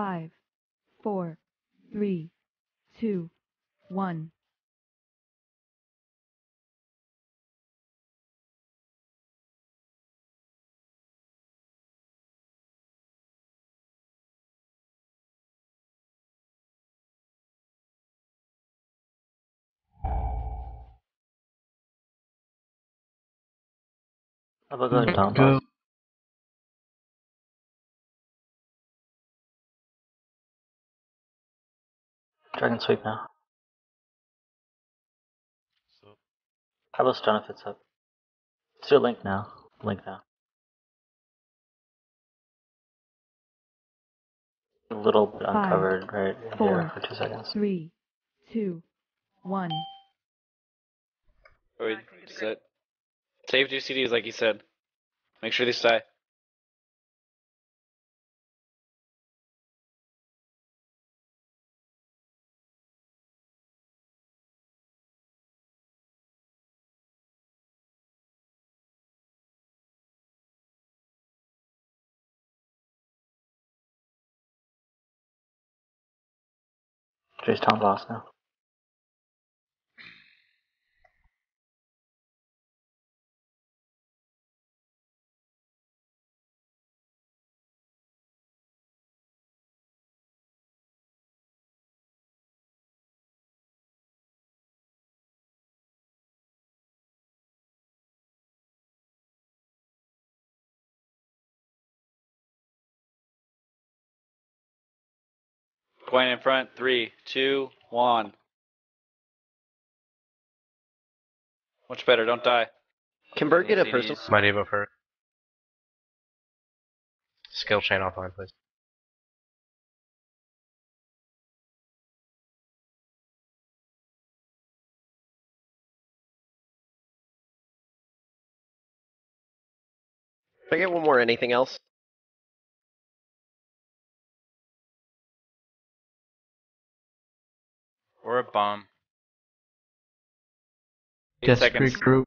Five, four, three, two, one. How about going down Dragon sweep now. So, Pablo stun if it's up. Let's do a link now. Link now. A little bit Five, uncovered right four, here for two seconds. Three, two, one. Oh, wait, sit. Save two CDs like you said. Make sure these die. Jace town boss now. Going in front. Three, two, one. Much better. Don't die. Can Bert get a CDs. personal? my Devo first. Skill chain offline, please. Can I get one more? Anything else? Or a bomb. Eight seconds. Desperate group.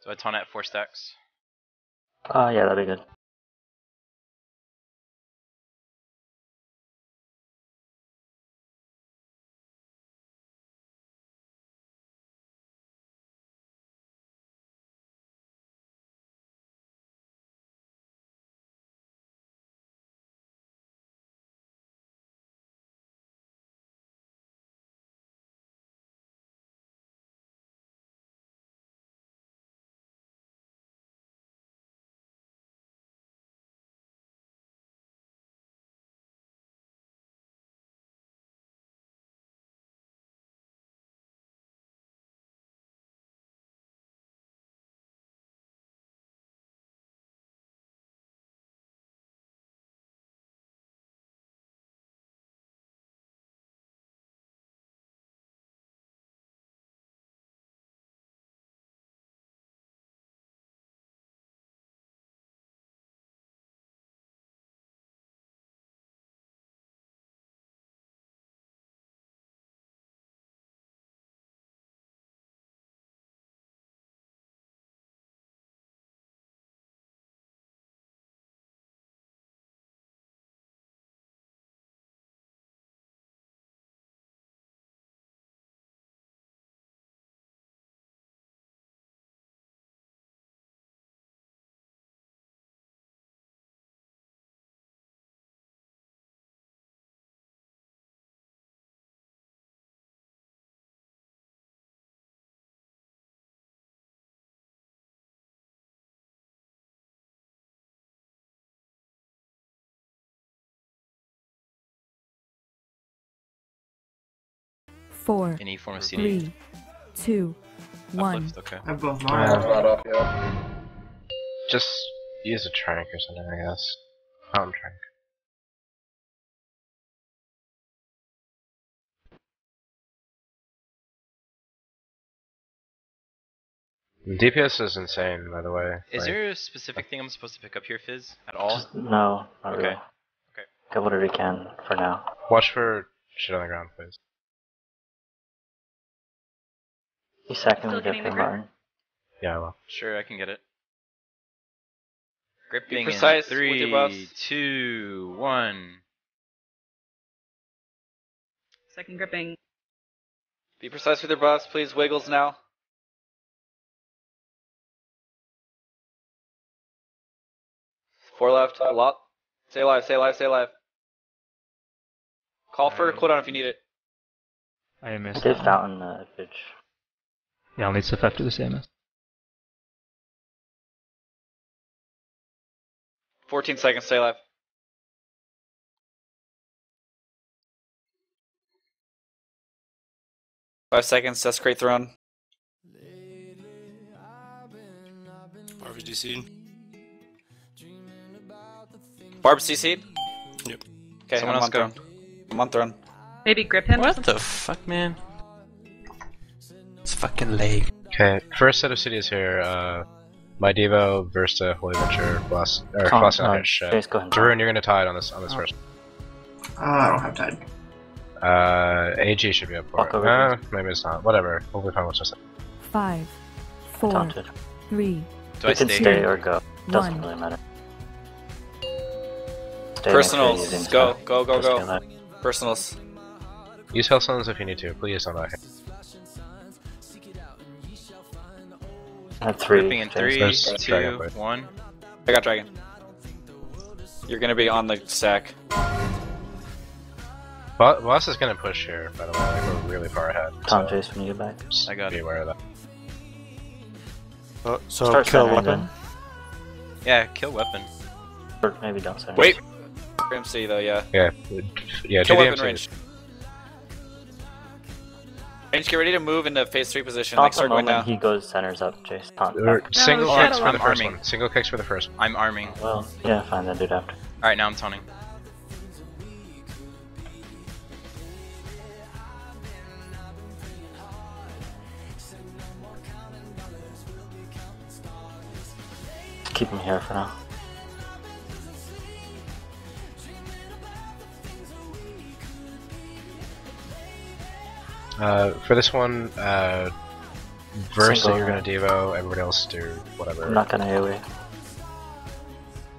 So I taunt at four stacks. Uh, yeah, that'd be good. Four, Any form of CD. three, two, one. Uplift, okay. I have both Uh, mine. just use a trank or something, I guess. Fountain trank. DPS is insane, by the way. Is Like, there a specific thing I'm supposed to pick up here, Fizz? At all? Just, no, not Okay. really. Okay. Get whatever you can for now. Watch for shit on the ground, please. You second Still me getting the for grip? Martin. Yeah, well. Sure, I can get it. Gripping precise in with your three, buffs. two, one. Second gripping. Be precise with your buffs, please. Wiggles now. Four left. A lot. Stay alive. Stay alive. Stay alive. Call for a Alright. cooldown if you need it. I missed. I missed. did Fountain uh, Bitch. Yeah, I'll need stuff after this AMS. 14 seconds. Stay alive. Five seconds. Desecrate throne. Barbie DC. Barb CC. Yep. Okay, Someone I'm else on go. throne. I'm on throne. Maybe grip him. What the fuck, man? It's fucking leg. Okay, first set of cities here. Uh, my Devo, Versta, Holy Venture, Blast, or Con- Blast uh, Shit. Chase. Darun, you're gonna tie it on this on this Oh. first. Uh, I don't have time. Uh, AG should be up for Walk it. Uh, maybe it's not. Whatever. We'll be fine with just Five, four, Taunted. three, Do I can stay stay or go. Doesn't one. really matter. Stay make sure you're using Personals. Go. Go. Go. Go. Personals. Use health Hellstones if you need to. Please don't die. I have three. Gripping in Chase. three, There's a dragon, two, one. I got dragon. You're gonna be on the sack. Bo- Boss is gonna push here, by the way. Like, we're really far ahead. Tom so Chase when you get back. just I got be it. aware of that. Oh, so Start kill weapon. them. Yeah, kill weapon. Or maybe don't center. Wait. MC though, yeah. Yeah. Yeah, Kill do weapon MC. range. Range, get ready to move into phase three position. Like the start going moment now. he goes centers up, Chase. Taunt Or single shut kicks for the I'm first arming. one. Single kicks for the first one. I'm arming. Well, yeah, fine, then do it after. Alright, now I'm taunting. Keep him here for now. Uh, for this one, uh, Versa, Single. you're gonna Devo. Everybody else do whatever. I'm not gonna AoE.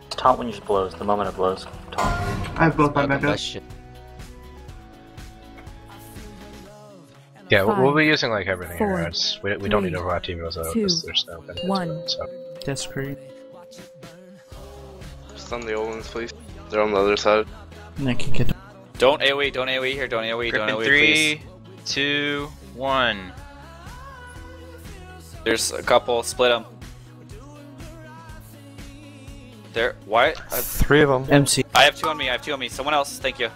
Taunt when you just blows. The moment it blows, taunt. I have both my mega. Yeah, we'll, we'll be using like everything four, here. It's, we, we don't need three, overlap Devos though, two, because there's no benefit one. it, So. Desperate. Stun the old ones, please. They're on the other side. I can get them. Don't AoE, don't AoE here, don't AoE, Grip don't in AoE, three, please. Two, one. There's a couple, split them. There, why? I, Three of them. MC. I have two on me, I have two on me. Someone else, thank you.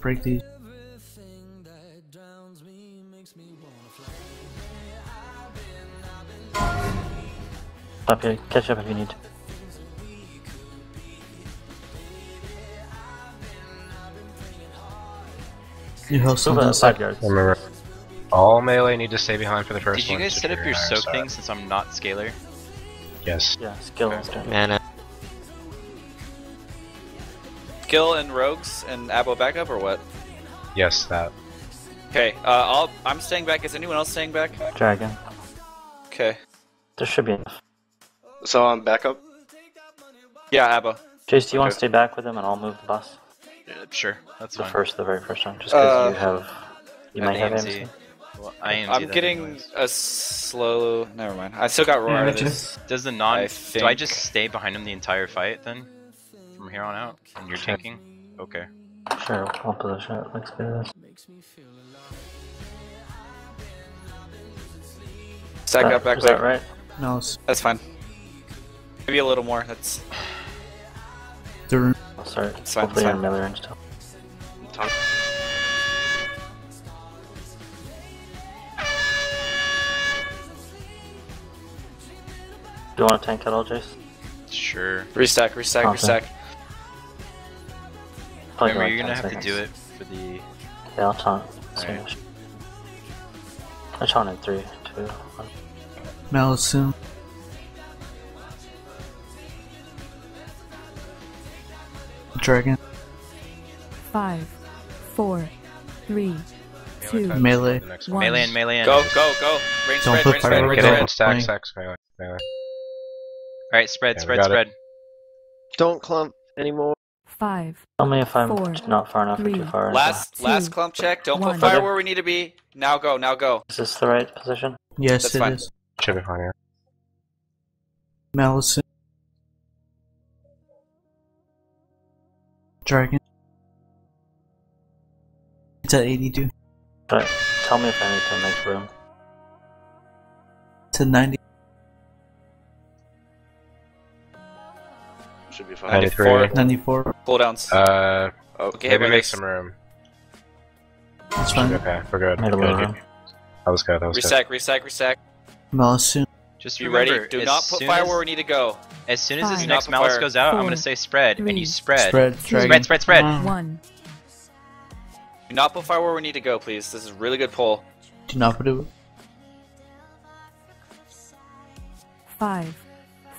Break these. Up here, catch up if you need. You have Move some uh, five yards. Remember, all melee need to stay behind for the first Did you guys set up your iron soak side. thing since I'm not scalar? Yes. Yeah, skill Okay. instant. Mana. Skill and rogues and abo backup or what? Yes, that. Okay, uh, I'll, I'm staying back. Is anyone else staying back? Dragon. Okay. There should be enough. So I'm back up. Yeah, abo. Chase, do you want to stay back with him and I'll move the bus? Yeah, sure, that's The fine. first, the very first one. Just because Uh, you have. You And might have AMC. AMC. Well, I am I'm getting a slow. Never mind. I still got roar Yeah, out of me too. this. Does the non? I Do I just stay behind him the entire fight then? From here on out, and you're Sure. tanking? Okay. Sure, I'll position it. Let's do this. Stack That- up back was that right? No, it's That's fine. Maybe a little more. That's Darun. I'll start. It's fine, Hopefully it's on fine. another range still. You want to tank at all, Jace? Sure. Restack, restack, Okay. restack. Probably Remember, like you're gonna have to do it for the. Yeah, I'll taunt. Alright. Finish. I taunt in three, two, one. Malison. Dragon. Five, four, three, two, Melee. The next one. one. Melee in, melee in. Go, go, go. Range Don't spread, put range spread, Melee, range Get go. in, spread. stack, Playing. stacks, melee, melee. Alright, spread, Yeah, we spread, it. spread. Don't clump anymore. five, Tell me if I'm Four, not far enough or three, too far. Last, Two, last clump check. Don't one. put fire where we need to be. Now go, now go. Is this the right position? Yes, That's it fine. is. Should be fine here. Malison. Dragon. It's at 82. But tell me if I need to make room. It's at 90. Should be fine. 93. 94. Cooldowns. Uh, okay, maybe everybody make some room. That's fine. okay, we're good. Made a Good, little room. That was good, that was good. Resack, resack, resack. Malison. Just Be remember, ready. Do not put fire as, where we need to go. As soon as this next Do not put malice fire. goes out, I'm gonna say spread, and you spread. Spread. two, Dragon. Spread, spread, spread. Mm. one. Do not put fire where we need to go, please. This is a really good pull. Do not put it. Five,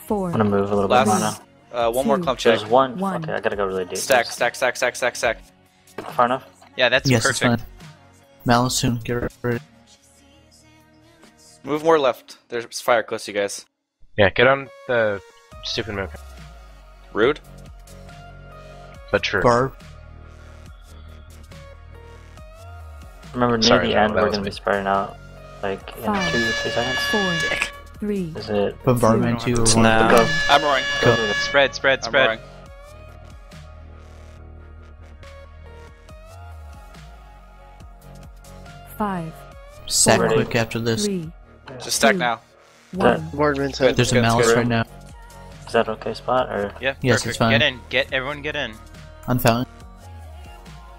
four, I'm gonna move a little bit more Last, now. Uh, one more clump check. There's one. One. Okay, I gotta go really deep. Stack, stack, stack, stack, stack, stack. Far enough? Yeah, that's yes, perfect. fine. Malison. Get ready. Move more left. There's fire close to you guys. Yeah, get on the stupid move. Rude. But true. Barb. Remember, near Sorry, the no, end, we're gonna me. be spreading out, like, in Five. two to three seconds. four, three, Is it? Bombardment Two. 2. It's one. now. Go. I'm roaring. Go. Spread, spread, I'm spread. roaring. five, Sack Ready. quick after this. three, Just stack Two. now. one. Boardman's Good. head. There's a Good, malice right now. Is that okay spot or? Yeah, Yes, perfect. it's fine. Get in, get everyone get in. Unfountain.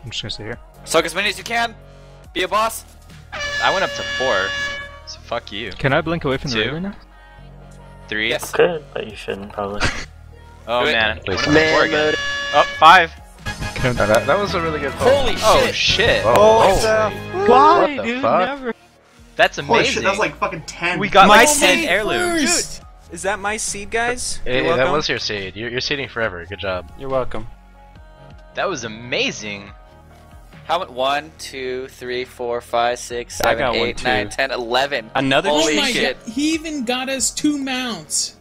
I'm just gonna stay here. Suck as many as you can. Be a boss. I went up to four, so fuck you. Can I blink away from Two. the river now? Three. Yes. Good, but you shouldn't probably. Oh Do it. man, Please. I went up to four Man again. mode. Oh, five. Uh, that, that was a really good pull. Holy Oh shit. shit. Whoa, Oh, holy- Why, What the dude? fuck? Never. That's Holy amazing. shit, that was like fucking 10. we got My like ten seed heirlooms. Is that my seed, guys? You're that was your seed. You're, you're seeding forever. Good job. You're welcome. That was amazing. How many? One, two, three, four, five, six, I seven, got one, eight, too. nine, ten, eleven. Another oh Holy cheat? shit. He even got us two mounts.